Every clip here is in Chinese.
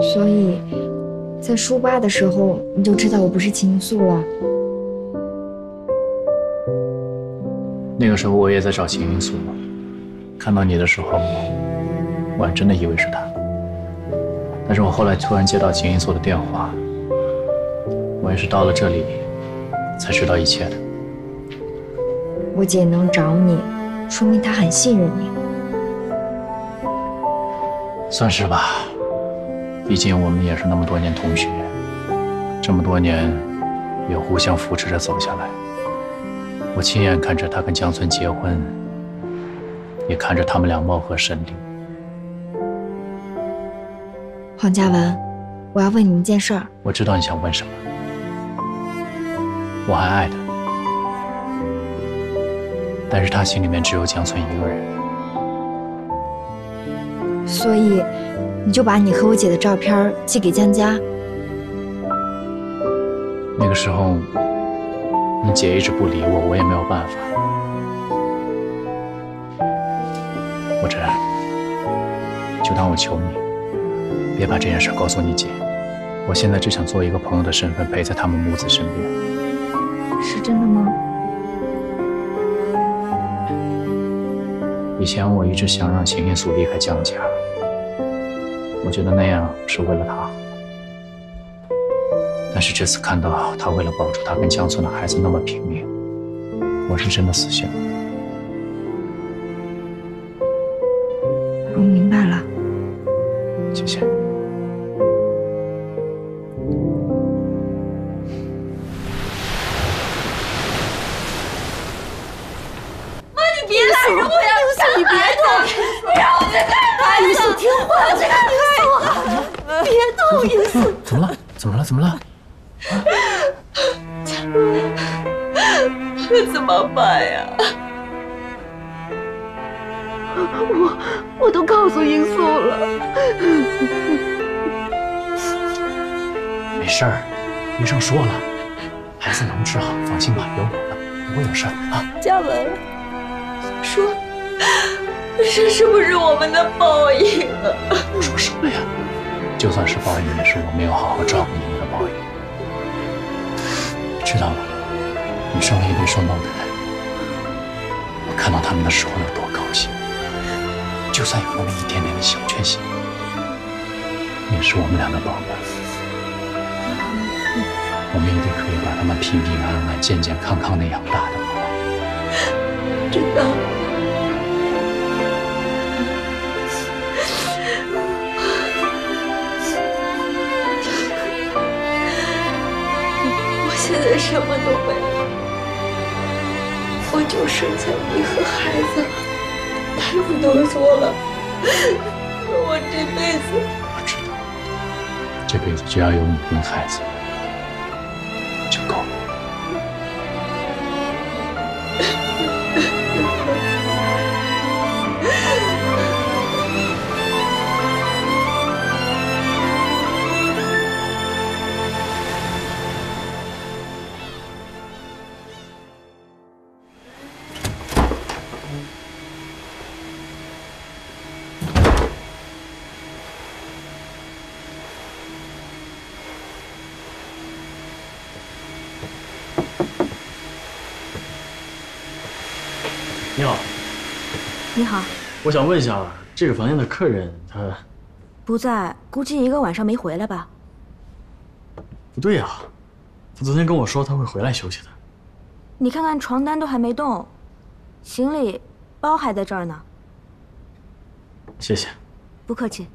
所以，在书吧的时候，你就知道我不是秦素了。那个时候我也在找秦英素，看到你的时候，我还真的以为是他。但是我后来突然接到秦英素的电话，我也是到了这里才知道一切的。我姐能找你，说明她很信任你。算是吧，毕竟我们也是那么多年同学，这么多年也互相扶持着走下来。我亲眼看着她跟江村结婚，也看着他们俩貌合神离。黄嘉文，我要问你一件事儿。我知道你想问什么。我还爱他，但是他心里面只有江村一个人。所以，你就把你和我姐的照片寄给江家。那个时候。你姐一直不理我，我也没有办法。或者，就当我求你，别把这件事告诉你姐。我现在只想做一个朋友的身份，陪在他们母子身边。是真的吗？以前我一直想让秦念素离开江家，我觉得那样是为了他。但是这次看到他为了保住他跟江村的孩子那么拼命，我是真的死心了。这是不是我们的报应啊？说什么呀？就算是报应，也是我没有好好照顾你们的报应。知道吗？你生了一对双胞胎，我看到他们的时候有多高兴。就算有那么一点点的小缺陷，也是我们俩的宝贝。我们一定可以把他们平平安安、健健康康的养大的？知道。什么都没有，我就剩下你和孩子了。大夫都说了，我这辈子……我知道，这辈子只要有你跟孩子你好，我想问一下，这个房间的客人他不在，估计一个晚上没回来吧？不对呀，他昨天跟我说他会回来休息的。你看看床单都还没动，行李包还在这儿呢。谢谢，不客气。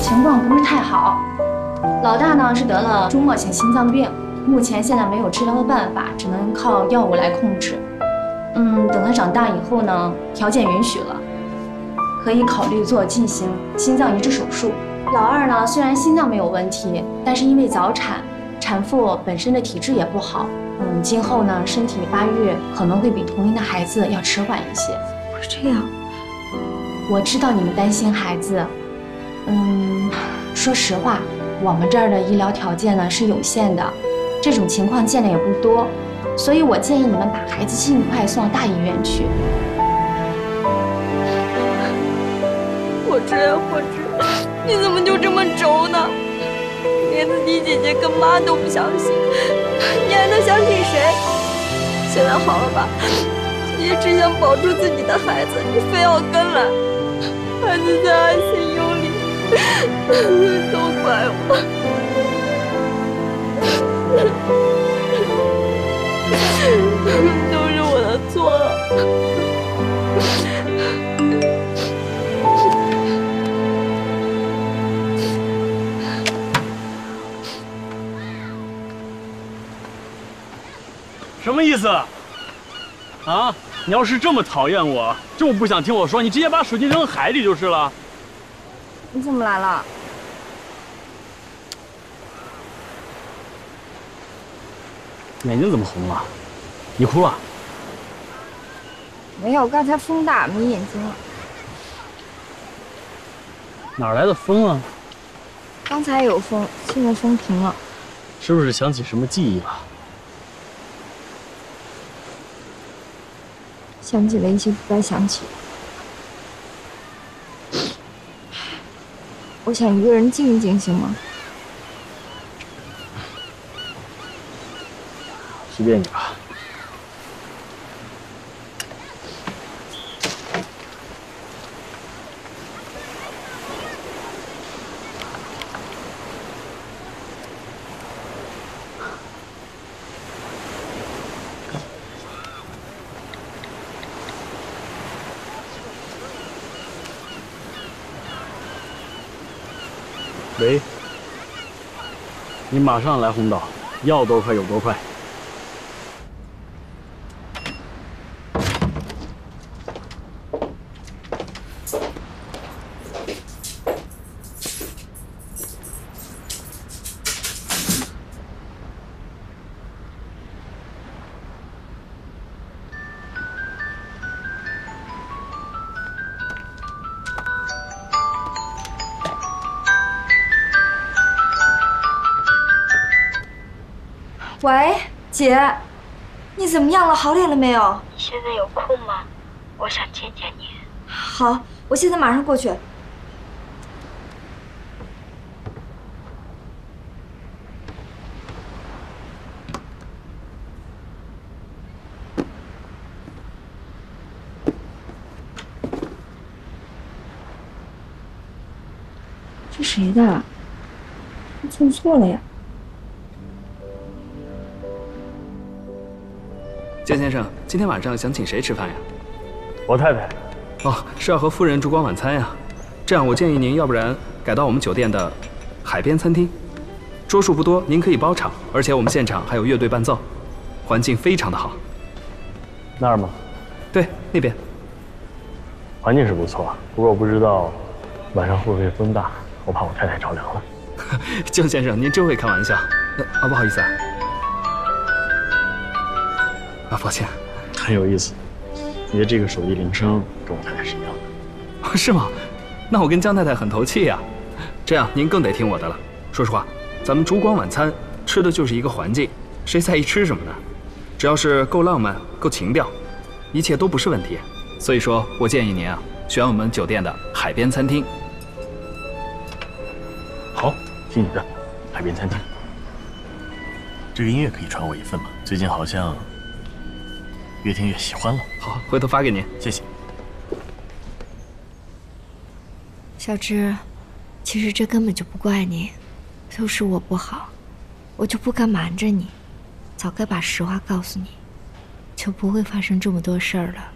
情况不是太好。老大呢是得了终末性心脏病，目前现在没有治疗的办法，只能靠药物来控制。嗯，等他长大以后呢，条件允许了，可以考虑做进行心脏移植手术。老二呢，虽然心脏没有问题，但是因为早产，产妇本身的体质也不好，嗯，今后呢身体发育可能会比同龄的孩子要迟缓一些。不是这样，我知道你们担心孩子，嗯，说实话。我们这儿的医疗条件呢是有限的，这种情况见的也不多，所以我建议你们把孩子尽快送到大医院去。火之呀火之，你怎么就这么轴呢？连自己姐姐跟妈都不相信，你还能相信谁？现在好了吧？姐姐只想保住自己的孩子，你非要跟来，孩子在 ICU 里，都怪我，都是我的错。什么意思？啊！你要是这么讨厌我，这么不想听我说，你直接把手机扔海里就是了。你怎么来了？眼睛怎么红了？你哭了？没有，刚才风大迷眼睛了。哪来的风啊？刚才有风，现在风停了。是不是想起什么记忆了？想起了一些不该想起。想一个人静一静，行吗？随便你吧。马上来红岛，要多快有多快。喂，姐，你怎么样了？好点了没有？你现在有空吗？我想见见你。好，我现在马上过去。这谁的？送错了呀。先生，今天晚上想请谁吃饭呀？我太太。哦，是要和夫人烛光晚餐呀。这样，我建议您要不然改到我们酒店的海边餐厅，桌数不多，您可以包场，而且我们现场还有乐队伴奏，环境非常的好。那儿吗？对，那边。环境是不错，不过我不知道晚上会不会风大，我怕我太太着凉了。江先生，您真会开玩笑。啊，不好意思啊。啊，抱歉。很有意思，你的这个手机铃声跟我太太是一样的。是吗？那我跟江太太很投契呀。这样您更得听我的了。说实话，咱们烛光晚餐吃的就是一个环境，谁在意吃什么呢？只要是够浪漫、够情调，一切都不是问题。所以说我建议您啊，选我们酒店的海边餐厅。好，听你的，海边餐厅。这个音乐可以传我一份吗？最近好像越听越喜欢了。好，回头发给您，谢谢。小芝，其实这根本就不怪你，都是我不好，我就不该瞒着你，早该把实话告诉你，就不会发生这么多事儿了。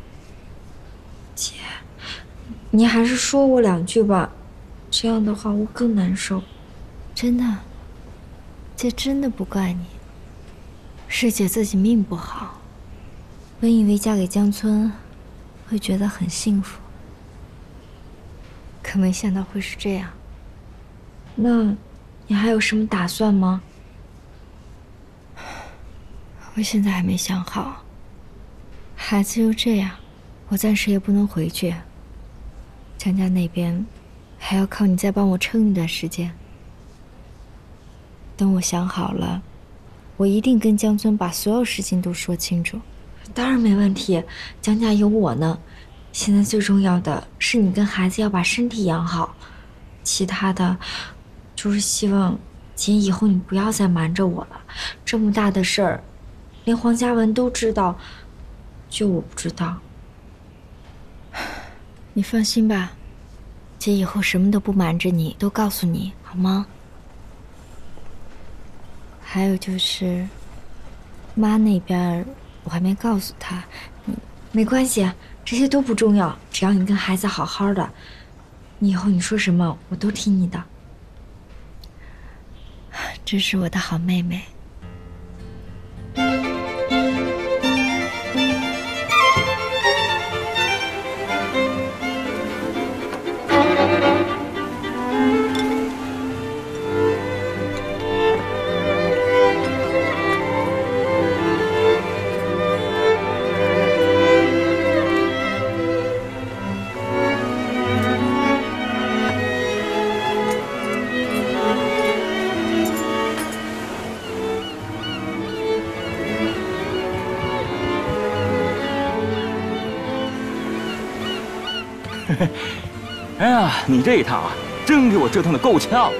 姐，你还是说我两句吧，这样的话我更难受。真的，姐真的不怪你，是姐自己命不好。本以为嫁给江村，会觉得很幸福。可没想到会是这样。那，你还有什么打算吗？我现在还没想好。孩子又这样，我暂时也不能回去。江家那边，还要靠你再帮我撑一段时间。等我想好了，我一定跟江村把所有事情都说清楚。当然没问题，江家有我呢。现在最重要的是你跟孩子要把身体养好，其他的，就是希望姐以后你不要再瞒着我了。这么大的事儿，连黄嘉文都知道，就我不知道。你放心吧，姐以后什么都不瞒着你，都告诉你好吗？还有就是，妈那边我还没告诉他，没关系。这些都不重要，只要你跟孩子好好的，你以后你说什么我都听你的。这是我的好妹妹。你这一趟啊，真给我折腾的够呛，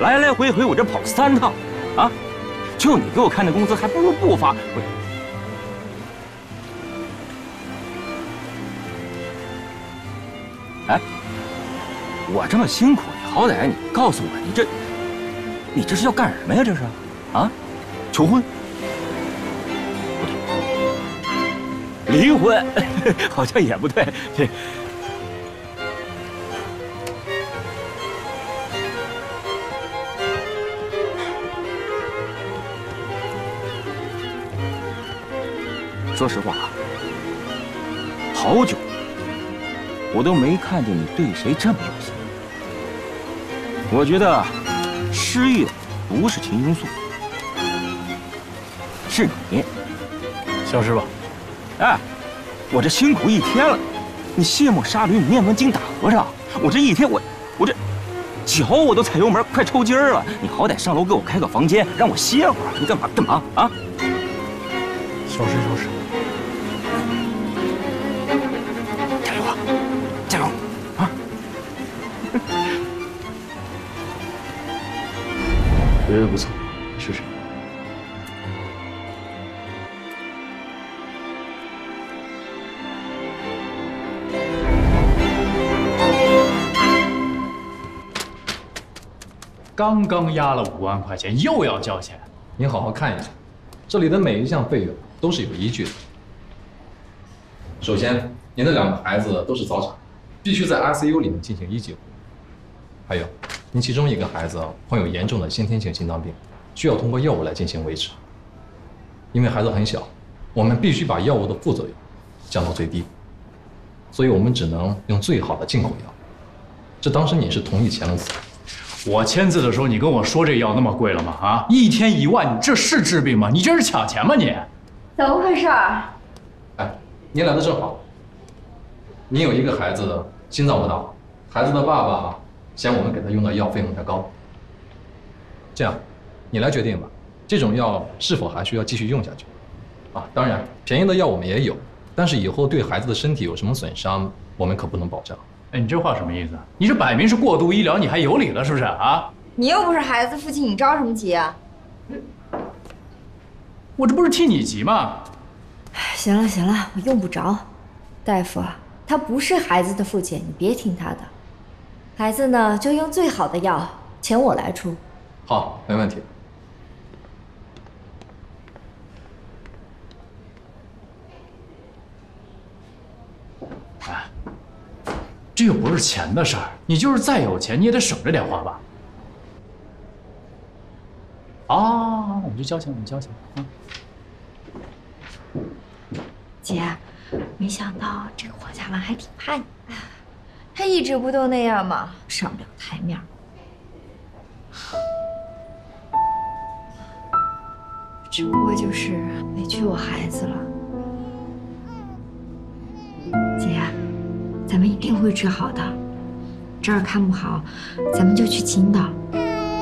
来来回回我这跑三趟，啊，就你给我看的工资，还不如不发。哎，我这么辛苦，你好歹你告诉我，你这，你这是要干什么呀？这是，啊，求婚？不对，离婚，好像也不对，这。说实话啊，好久我都没看见你对谁这么用心。我觉得失忆的不是秦英素，是你，小师傅。哎，我这辛苦一天了，你卸磨杀驴，你念完经打和尚，我这一天我我这脚我都踩油门快抽筋了，你好歹上楼给我开个房间让我歇会儿，你干嘛干嘛啊？小事小事。觉得不错，试试。刚刚押了五万块钱，又要交钱。您好好看一下，这里的每一项费用都是有依据的。首先，您的两个孩子都是早产，必须在 ICU 里面进行一级护理。还有。您其中一个孩子患有严重的先天性心脏病，需要通过药物来进行维持。因为孩子很小，我们必须把药物的副作用降到最低，所以我们只能用最好的进口药。这当时你是同意签了字？我签字的时候，你跟我说这药那么贵了吗？啊，一天一万，你这是治病吗？你这是抢钱吗？你怎么回事？哎，您来的正好。您有一个孩子心脏不大好，孩子的爸爸。嫌我们给他用的药费用太高，这样，你来决定吧。这种药是否还需要继续用下去？啊，当然，便宜的药我们也有，但是以后对孩子的身体有什么损伤，我们可不能保证。哎，你这话什么意思？你这摆明是过度医疗，你还有理了是不是啊？你又不是孩子父亲，你着什么急啊？我这不是替你急吗？行了行了，我用不着。大夫，他不是孩子的父亲，你别听他的。孩子呢，就用最好的药，钱我来出。好，没问题。哎，这又不是钱的事儿，你就是再有钱，你也得省着点花吧。啊，我们就交钱，我们交钱啊。姐，没想到这个黄家文还挺怕你。他一直不都那样吗？上不了台面。只不过就是委屈我孩子了。姐，咱们一定会治好的。这儿看不好，咱们就去青岛；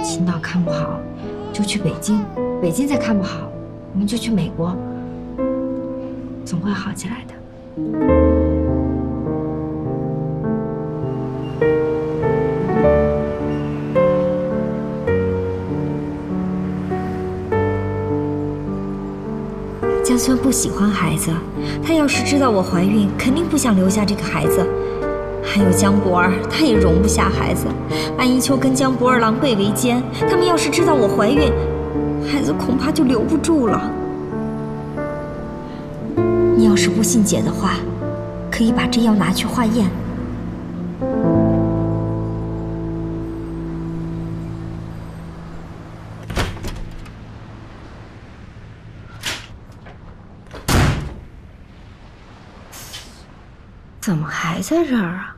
青岛看不好，就去北京，北京再看不好，我们就去美国，总会好起来的。就算不喜欢孩子，他要是知道我怀孕，肯定不想留下这个孩子。还有江博儿，他也容不下孩子。安一秋跟江博儿狼狈为奸，他们要是知道我怀孕，孩子恐怕就留不住了。你要是不信姐的话，可以把这药拿去化验。怎么还在这儿啊？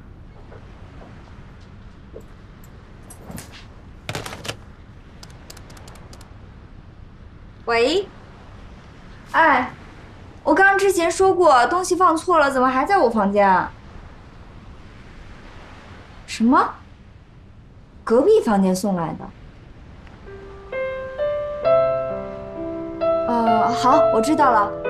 喂，哎，我刚之前说过东西放错了，怎么还在我房间啊？什么？隔壁房间送来的？呃，好，我知道了。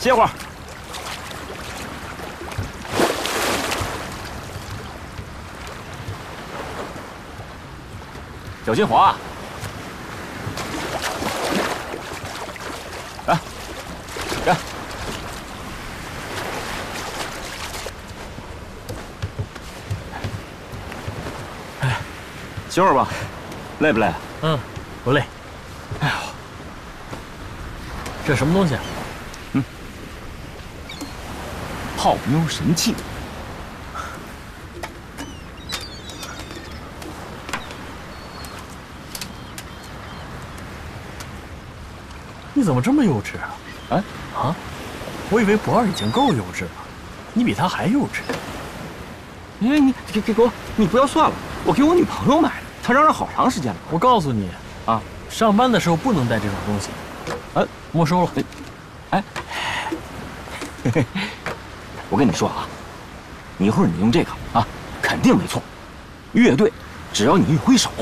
歇会儿。小心滑。来，来。哎，歇会儿吧，累不累？嗯，不累。哎呦，这什么东西啊？泡妞神器。你怎么这么幼稚啊？哎啊！我以为博儿已经够幼稚了，你比他还幼稚。哎，你给给给我，你不要算了，我给我女朋友买的，她嚷嚷好长时间了。我告诉你啊，上班的时候不能带这种东西。哎，没收了。哎，嘿嘿。我跟你说啊，一会儿你用这个啊，肯定没错。乐队，只要你一挥手，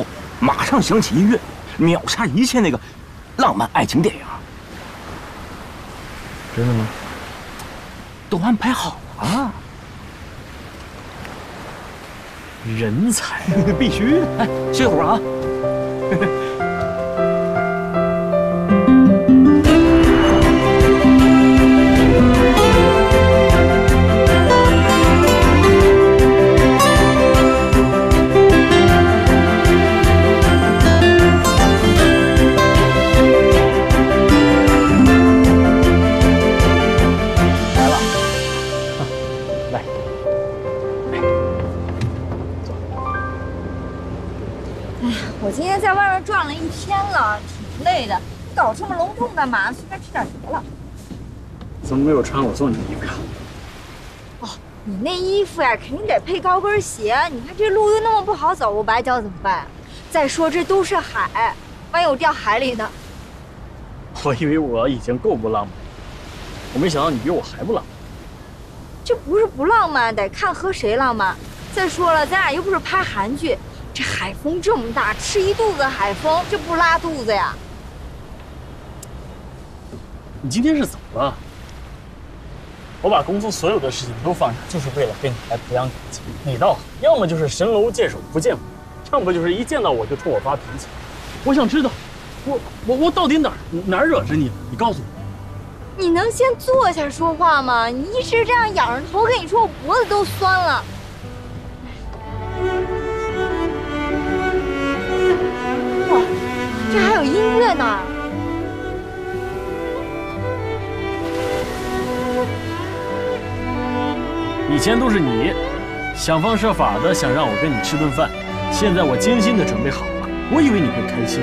马上响起音乐，秒杀一切那个浪漫爱情电影。真的吗？都安排好了。人才，必须的。哎，歇会儿啊。没有穿我送你的衣服呀？哦，你那衣服呀，肯定得配高跟鞋。你看这路又那么不好走，我崴脚怎么办？再说这都是海，万一我掉海里呢？我以为我已经够不浪漫，我没想到你比我还不浪漫。这不是不浪漫，得看和谁浪漫。再说了，咱俩又不是拍韩剧，这海风这么大，吃一肚子海风，这不拉肚子呀？你今天是怎么了？我把公司所有的事情都放下，就是为了跟你来培养感情。你倒好，要么就是神龙见首不见尾，要么就是一见到我就冲我发脾气。我想知道，我我我到底哪哪惹着你了？你告诉我。你能先坐下说话吗？你一直这样仰着头跟你说，我脖子都酸了。哇，这还有音乐呢！以前都是你想方设法的想让我跟你吃顿饭，现在我精心的准备好了，我以为你会开心，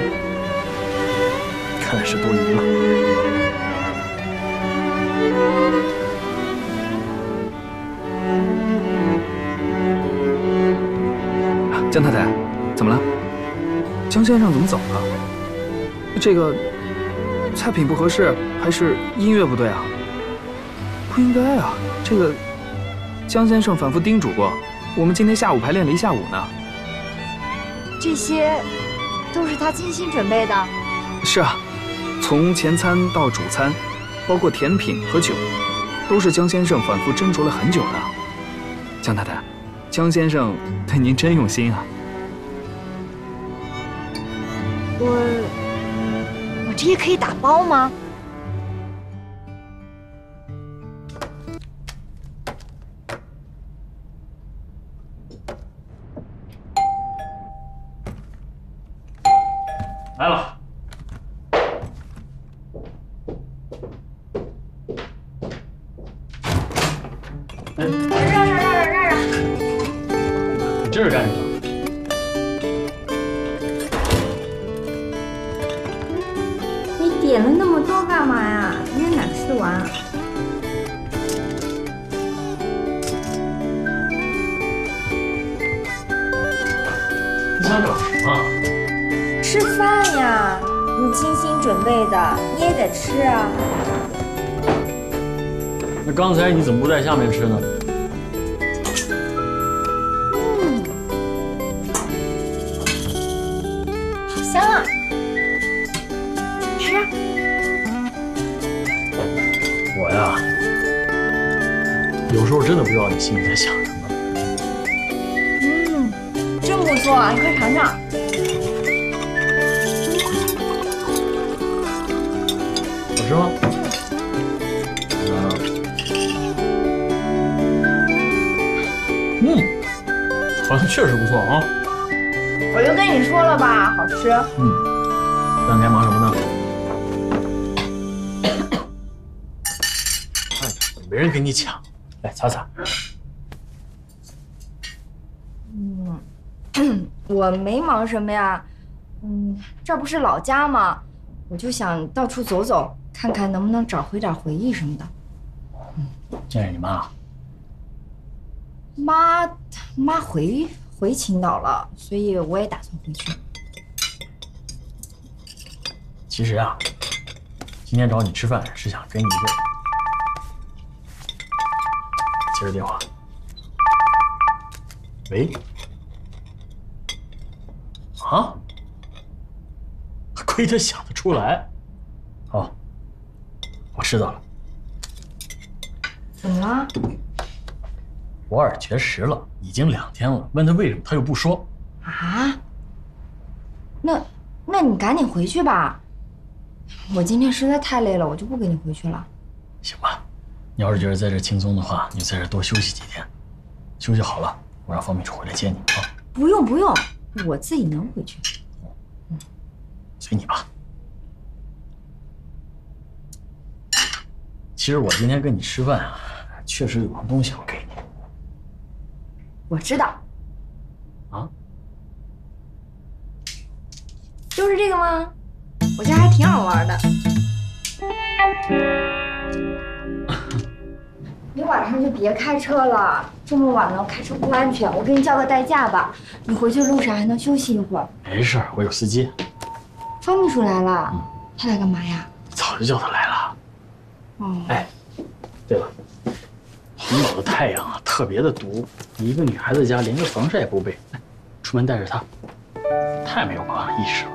看来是多疑了。江太太，怎么了？江先生怎么走了？这个菜品不合适，还是音乐不对啊？不应该啊！这个江先生反复叮嘱过，我们今天下午排练了一下午呢。这些都是他精心准备的。是啊，从前餐到主餐，包括甜品和酒，都是江先生反复斟酌了很久的。江太太，江先生对您真用心啊！我我这些可以打包吗？点了那么多干嘛呀？今天哪吃完？你想搞什么？吃饭呀！你精心准备的，你也得吃啊。那刚才你怎么不在下面吃呢？心里在想什么。嗯，真不错，你快尝尝。好吃吗？嗯，好像确实不错啊。我就跟你说了吧，好吃。嗯，这两天忙什么呢？快点，没人跟你抢。来擦擦。嗯，我没忙什么呀。嗯，这不是老家吗？我就想到处走走，看看能不能找回点回忆什么的。嗯见着你妈。妈，妈回回青岛了，所以我也打算回去。其实啊，今天找你吃饭是想跟你一个。接着电话。喂。啊？亏他想得出来。哦，我知道了。怎么了？我耳绝食了，已经两天了。问他为什么，他又不说。啊？那，那你赶紧回去吧。我今天实在太累了，我就不跟你回去了。行吧，你要是觉得在这轻松的话，你就在这多休息几天。休息好了，我让方秘书回来接你啊。不用不用，我自己能回去。随你吧。其实我今天跟你吃饭啊，确实有样东西要给你。我知道。啊？就是这个吗？我觉得还挺好玩的。你晚上就别开车了，这么晚了开车不安全。我给你叫个代驾吧，你回去路上还能休息一会儿。没事，我有司机。方秘书来了，他来干嘛呀？早就叫他来了。哦，哎，对了，青岛的太阳啊特别的毒，你一个女孩子家连个防晒也不备，出门带着它，太没有保养意识了。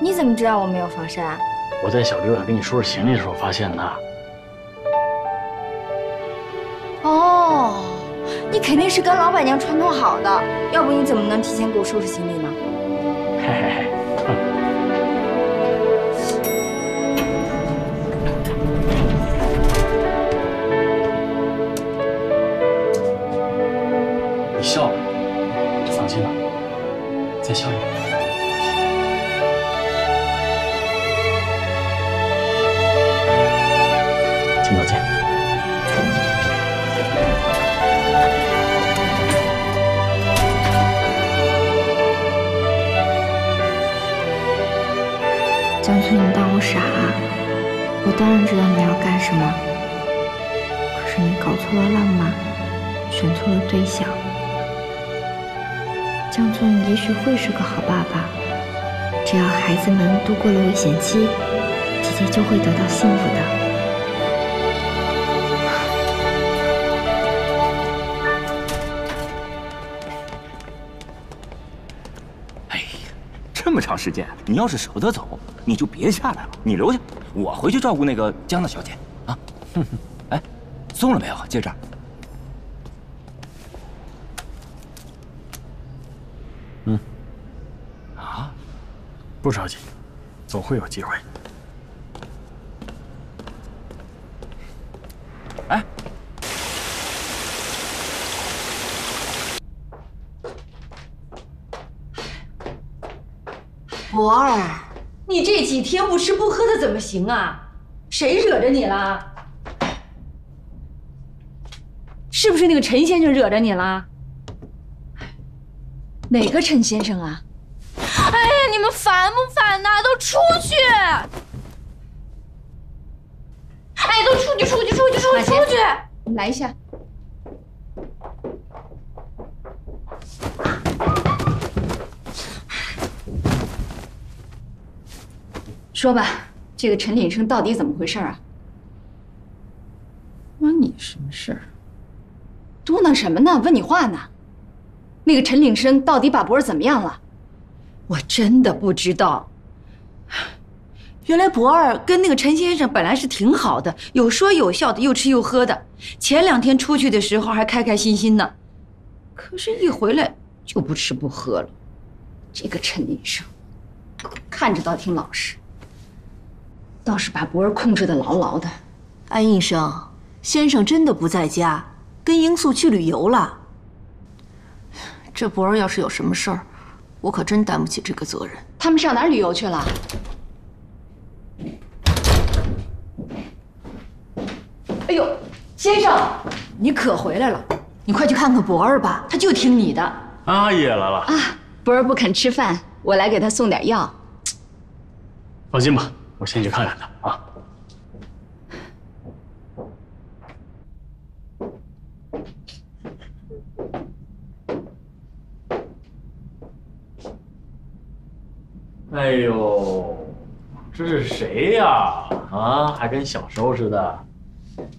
你怎么知道我没有防晒啊？我在小旅馆给你收拾行李的时候发现的。肯定是跟老板娘串通好的，要不你怎么能提前给我收拾行李呢？会是个好爸爸，只要孩子们度过了危险期，姐姐就会得到幸福的。哎呀这么长时间，你要是舍不得走，你就别下来了，你留下，我回去照顾那个江大小姐啊。哎，送了没有戒指？不着急，总会有机会。哎。博儿，你这几天不吃不喝的怎么行啊？谁惹着你了？是不是那个陈先生惹着你了？哪个陈先生啊？你们烦不烦呐？都出去！哎，都出去，出去，出去，出去，出去！你来一下。说吧，这个陈鼎生到底怎么回事啊？关你什么事儿？嘟囔什么呢？问你话呢。那个陈鼎生到底把博儿怎么样了？我真的不知道。原来博儿跟那个陈先生本来是挺好的，有说有笑的，又吃又喝的。前两天出去的时候还开开心心呢，可是，一回来就不吃不喝了。这个陈医生，看着倒挺老实。倒是把博儿控制的牢牢的。安医生，先生真的不在家，跟英素去旅游了。这博儿要是有什么事儿，我可真担不起这个责任。他们上哪儿旅游去了？哎呦，先生，你可回来了！你快去看看博儿吧，他就听你的。阿姨来了啊！博儿不肯吃饭，我来给他送点药。放心吧。我先去看看他啊！哎呦，这是谁呀？啊，还跟小时候似的，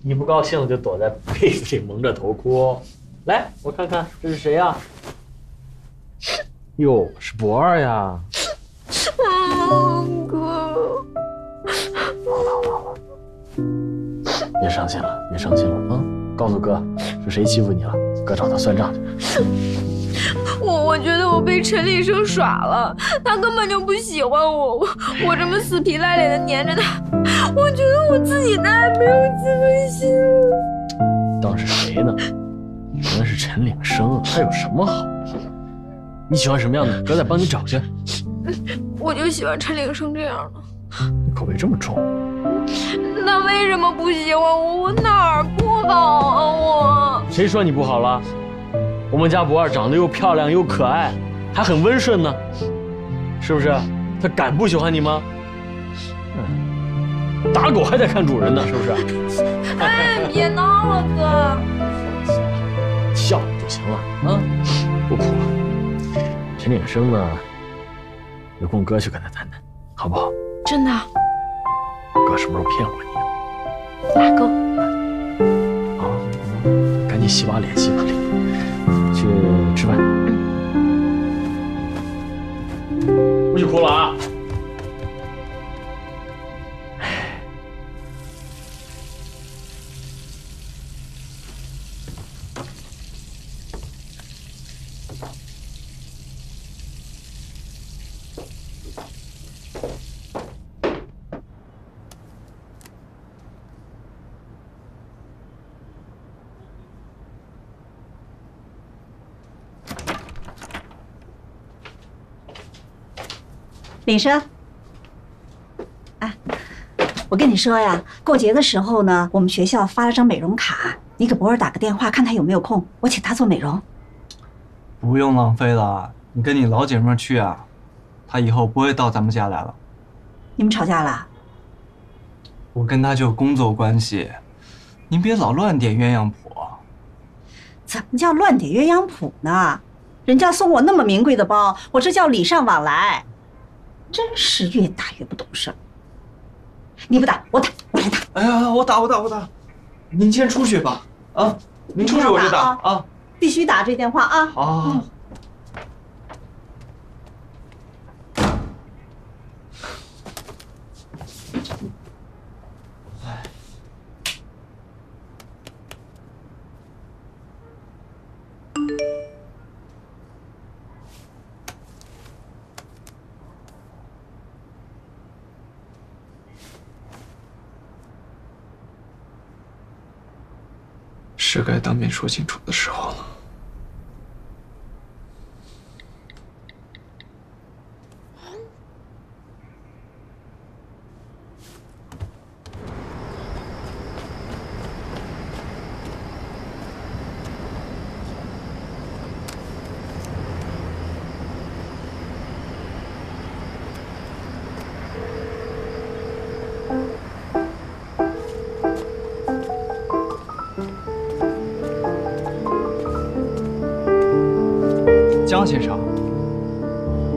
一不高兴就躲在被子里蒙着头哭。来，我看看这是谁呀？哟，是博儿呀！哥。好了好了好了，别伤心了，别伤心了啊！告诉哥，是谁欺负你了？哥找他算账去。我我觉得我被陈立生耍了，他根本就不喜欢我，我我这么死皮赖脸的黏着他，我觉得我自己太没有自尊心了。当是谁呢？原来是陈岭生，他有什么好？你喜欢什么样的？哥再帮你找去。我就喜欢陈岭生这样的。你口味这么重，那为什么不喜欢我？我哪儿不好啊？我谁说你不好了？我们家博二长得又漂亮又可爱，还很温顺呢，是不是？他敢不喜欢你吗？打狗还得看主人呢，是不是？哎，别闹了，哥。笑就行了啊，不哭了。陈鼎生呢？有空哥去跟他谈谈，好不好？真的，哥什么时候骗过你？来，哥，好，赶紧洗把脸，洗把脸，去吃饭。不许哭了啊！李生，哎，我跟你说呀，过节的时候呢，我们学校发了张美容卡，你给博尔打个电话，看他有没有空，我请他做美容。不用浪费了，你跟你老姐妹去啊，她以后不会到咱们家来了。你们吵架了？我跟她就工作关系，您别老乱点鸳鸯谱。怎么叫乱点鸳鸯谱呢？人家送我那么名贵的包，我这叫礼尚往来。真是越打越不懂事儿。你不打，我打，我来打。哎呀，我打我打我打，您先出去吧。啊，您出去我就打啊。必须打这电话啊。好。是该当面说清楚的时候了。江先生，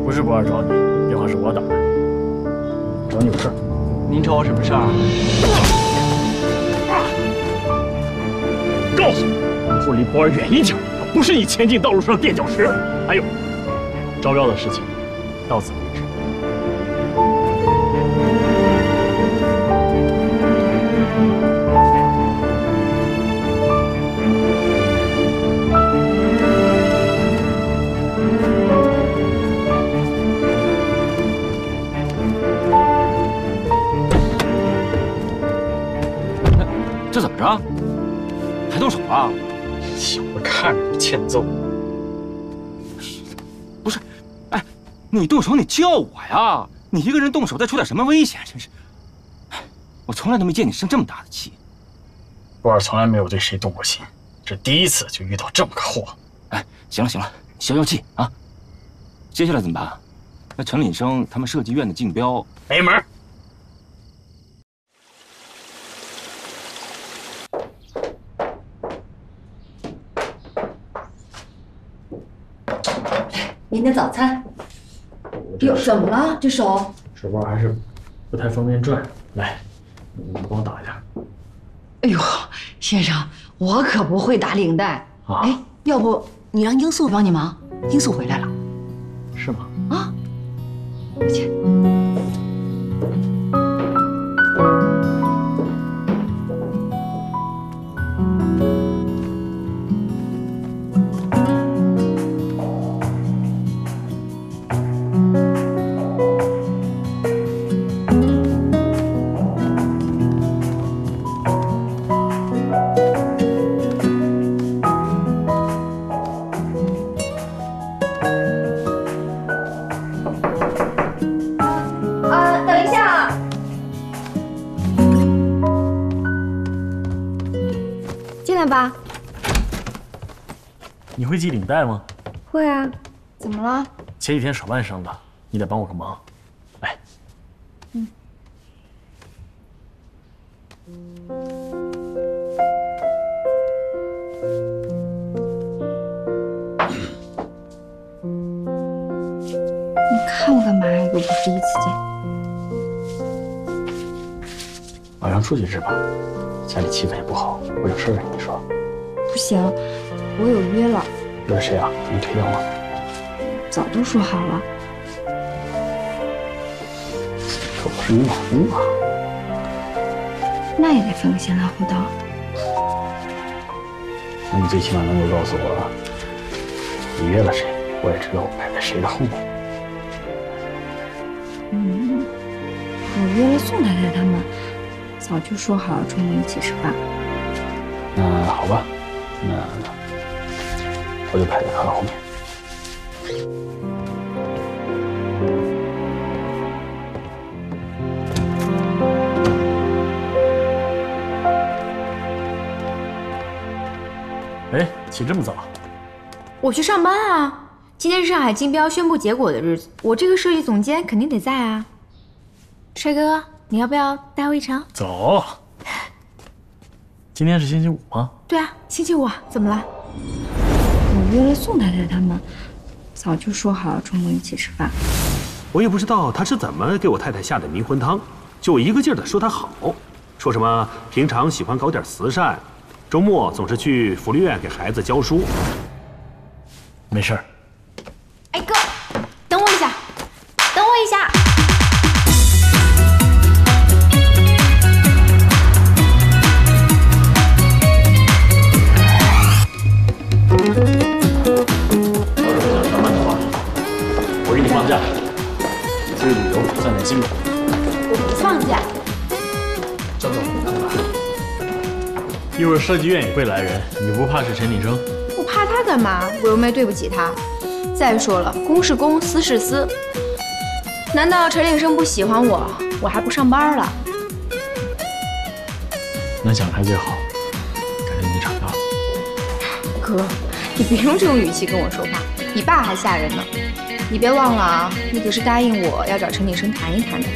不是不二找你，电话是我打的，找你有事。您找我什么事儿？告诉你，以后离博尔远一点，他不是你前进道路上的垫脚石。还有，招标的事情，到此不是，哎，你动手你叫我呀！你一个人动手，再出点什么危险？真是，哎，我从来都没见你生这么大的气。波儿从来没有对谁动过心，这第一次就遇到这么个货。哎，行了行了，消消气啊！接下来怎么办？那陈岭生他们设计院的竞标没门。您的早餐。哟，怎么了？这手？手包还是不太方便转。来，你帮我打一下。哎呦，先生，我可不会打领带。啊哎，要不你让英素帮你忙？英素回来了。是吗？啊，我去。会系领带吗？会啊，怎么了？前几天手腕伤的，你得帮我个忙。来，嗯。你看我干嘛呀？又不是第一次见。晚上出去吃吧，家里气氛也不好，我有事跟你说。不行，我有约了，约谁啊？给你推掉吗？早都说好了。可不是你老公啊。那也得分个先来后到。那你最起码能够告诉我，你约了谁，我也知道我排在谁的后面。嗯，我约了宋太太他们，早就说好了中午一起吃饭。那好吧，那我就排在他的后面。哎，起这么早？我去上班啊！今天是上海竞标宣布结果的日子，我这个设计总监肯定得在啊。帅哥，你要不要带我一程？走。今天是星期五吗？对啊，星期五啊，怎么了？我约了宋太太他们，早就说好了周末一起吃饭。我也不知道他是怎么给我太太下的迷魂汤，就一个劲儿的说她好，说什么平常喜欢搞点慈善，周末总是去福利院给孩子教书。没事儿。哎哥，等我一下，等我一下。去旅游赚点辛苦。我不放假。张总，一会儿设计院也会来人，你不怕是陈鼎生？我怕他干嘛？我又没对不起他。再说了，公是公，私是私。难道陈鼎生不喜欢我，我还不上班了？能想开最好，感觉你长大了。哥，你别用这种语气跟我说话，比爸还吓人呢。你别忘了啊，你可是答应我要找陈鼎生谈一谈的。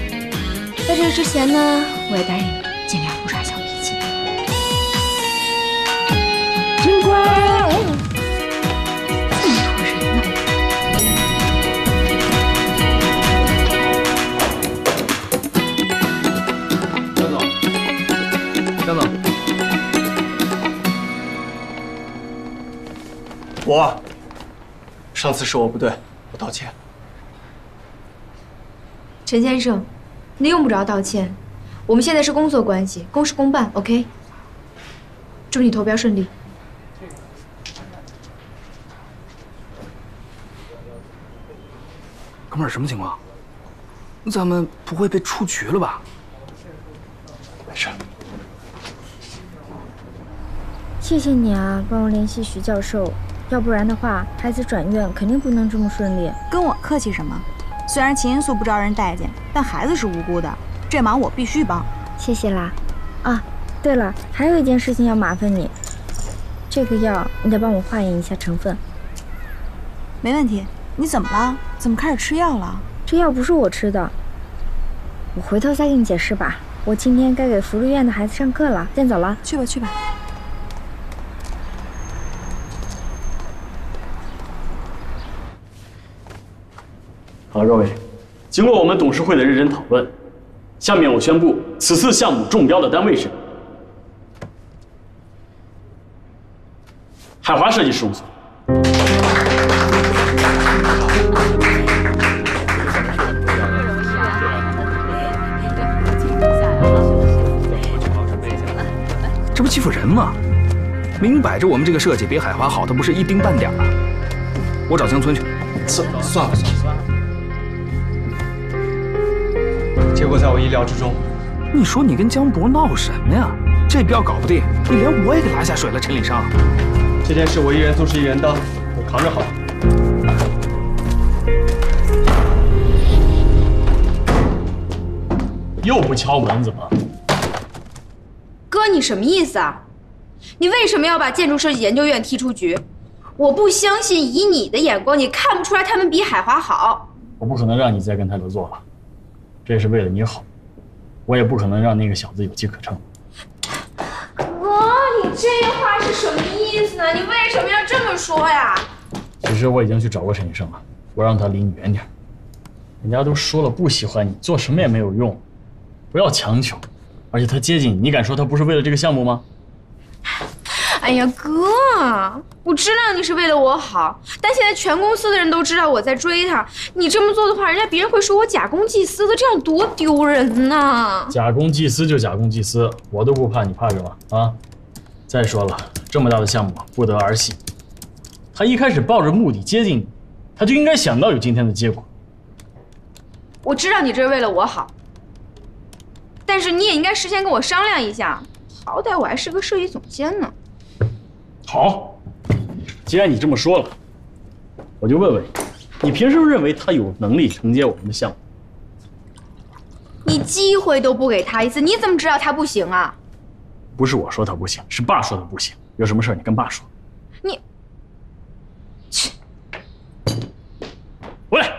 在这之前呢，我也答应你，尽量不耍小脾气。真乖，这么多人呢。张总，张总，我，上次是我不对，我道歉。陈先生，您用不着道歉，我们现在是工作关系，公事公办，OK？祝你投标顺利。哥们儿，什么情况？咱们不会被出局了吧？没事。谢谢你啊，帮我联系徐教授，要不然的话，孩子转院肯定不能这么顺利。跟我客气什么？虽然秦因素不招人待见，但孩子是无辜的，这忙我必须帮。谢谢啦。啊，对了，还有一件事情要麻烦你，这个药你得帮我化验一下成分。没问题。你怎么了？怎么开始吃药了？这药不是我吃的，我回头再给你解释吧。我今天该给福利院的孩子上课了，先走了。去吧，去吧。好，各位，经过我们董事会的认真讨论，下面我宣布此次项目中标的单位是海华设计事务所。这不欺负人吗？明摆着我们这个设计比海华好的不是一丁半点儿啊！我找江村去。算了算了算了果在我意料之中。你说你跟江博闹什么呀？这标搞不定，你连我也给拉下水了。陈礼生，这件事我一人做事一人当，我扛着好。又不敲门怎么？哥，你什么意思啊？你为什么要把建筑设计研究院踢出局？我不相信，以你的眼光，你看不出来他们比海华好。我不可能让你再跟他合作了，这是为了你好。我也不可能让那个小子有机可乘。哥，你这话是什么意思呢？你为什么要这么说呀？其实我已经去找过陈医生了，我让他离你远点。人家都说了不喜欢你，做什么也没有用，不要强求。而且他接近你，你敢说他不是为了这个项目吗？哎呀，哥，我知道你是为了我好，但现在全公司的人都知道我在追他，你这么做的话，人家别人会说我假公济私的，这样多丢人呐！假公济私就假公济私，我都不怕，你怕什么啊？再说了，这么大的项目不得儿戏。他一开始抱着目的接近你，他就应该想到有今天的结果。我知道你这是为了我好，但是你也应该事先跟我商量一下，好歹我还是个设计总监呢。好。既然你这么说了，我就问问你，你凭什么认为他有能力承接我们的项目？你机会都不给他一次，你怎么知道他不行啊？不是我说他不行，是爸说他不行。有什么事你跟爸说。你。切。回来，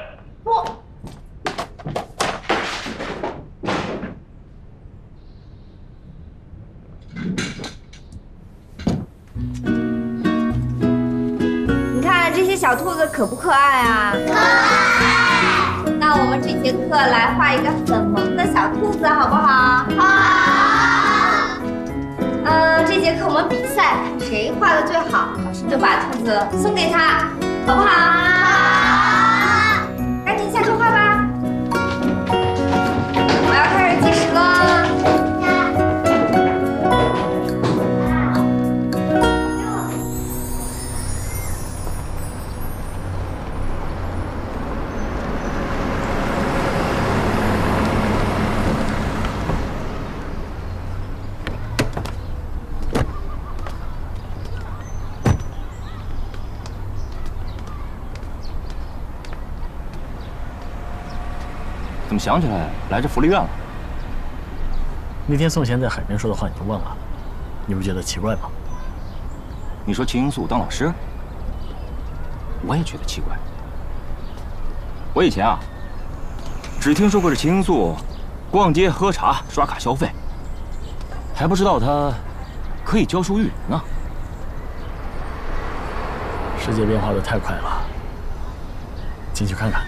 我。些小兔子可不可爱啊？可爱。那我们这节课来画一个很萌的小兔子，好不好？好。嗯，这节课我们比赛，谁画的最好，老师就把兔子送给他，好不好？好。想起来来这福利院了？那天宋贤在海边说的话你都忘了，你不觉得奇怪吗？你说秦英素当老师，我也觉得奇怪。我以前啊，只听说过这秦英素逛街喝茶刷卡消费，还不知道她可以教书育人呢。世界变化的太快了，进去看看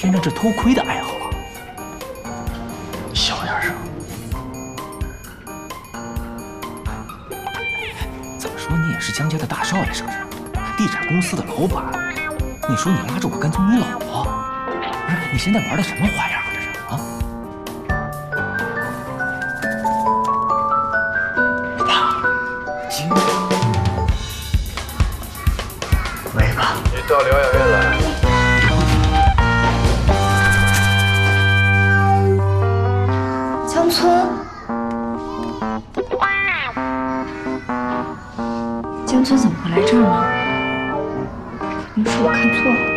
什么时候添上这偷窥的爱好啊？小点声。怎么说你也是江家的大少爷是不是？地产公司的老板，你说你拉着我跟踪你老婆，不是？你现在玩的什么花样来这儿吗？肯定是我看错了。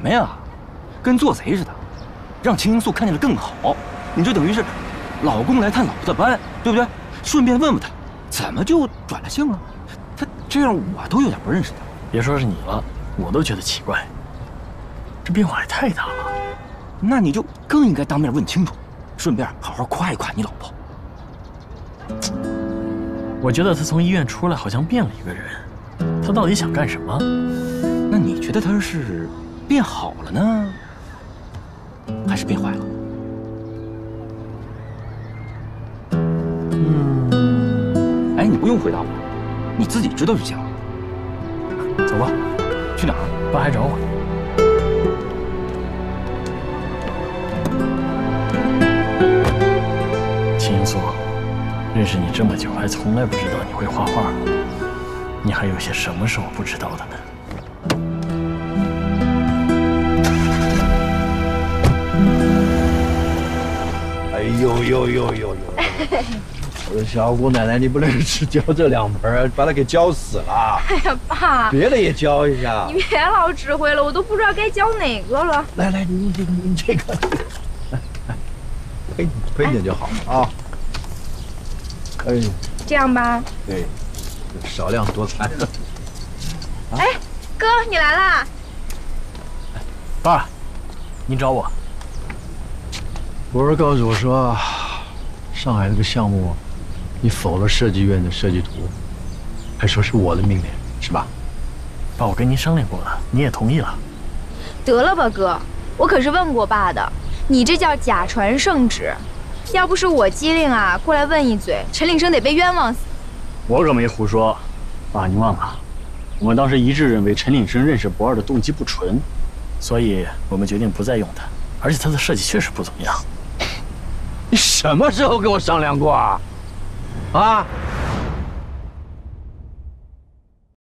什么呀？跟做贼似的，让秦英素看见了更好。你这等于是老公来探老婆的班，对不对？顺便问问他，怎么就转了性了？他这样我都有点不认识他。别说是你了，我都觉得奇怪。这变化也太大了。那你就更应该当面问清楚，顺便好好夸一夸你老婆。我觉得他从医院出来好像变了一个人，他到底想干什么？那你觉得他是变好了呢，还是变坏了？嗯，哎，你不用回答我，你自己知道就行了。走吧，去哪儿？爸还找我。秦英素，认识你这么久，还从来不知道你会画画。你还有些什么是我不知道的呢？哎呦呦呦呦呦！我说小姑奶奶，你不能只浇这两盆，把它给浇死了。哎呀，爸，别的也浇一下你。别老指挥了，我都不知道该浇哪个了。来来，你你你这个，喷喷点就好了啊。哎呦，这样吧，对，少量多餐。哎，哥，你来啦！爸，您找我？博儿告诉我说，上海这个项目，你否了设计院的设计图，还说是我的命令，是吧？爸，我跟您商量过了，你也同意了。得了吧，哥，我可是问过爸的，你这叫假传圣旨。要不是我机灵啊，过来问一嘴，陈岭生得被冤枉死。我可没胡说，爸，您忘了，我们当时一致认为陈岭生认识博二的动机不纯，所以我们决定不再用他，而且他的设计确实不怎么样。什么时候跟我商量过啊？啊，